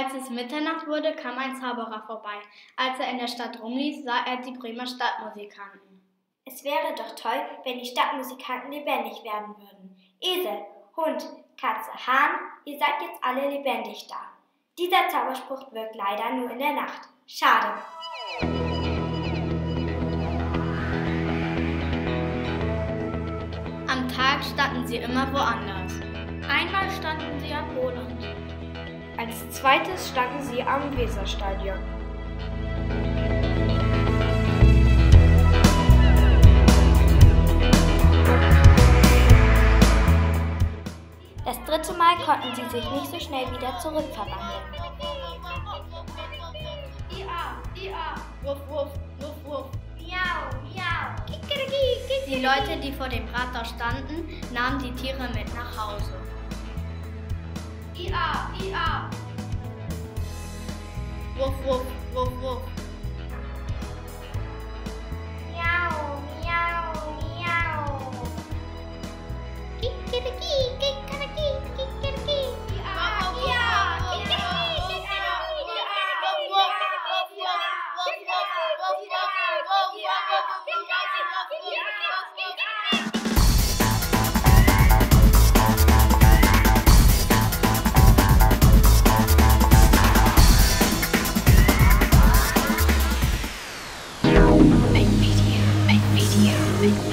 Als es Mitternacht wurde, kam ein Zauberer vorbei. Als er in der Stadt rumlief, sah er die Bremer Stadtmusikanten. Es wäre doch toll, wenn die Stadtmusikanten lebendig werden würden. Esel, Hund, Katze, Hahn, ihr seid jetzt alle lebendig da. Dieser Zauberspruch wirkt leider nur in der Nacht. Schade. Am Tag standen sie immer woanders. Einmal standen sie am Boland. Als zweites standen sie am Weserstadion. Das dritte Mal konnten sie sich nicht so schnell wieder zurückverwandeln. Die Leute, die vor dem Rathaus standen, nahmen die Tiere mit nach Hause. E up, E up. Woof woof. You.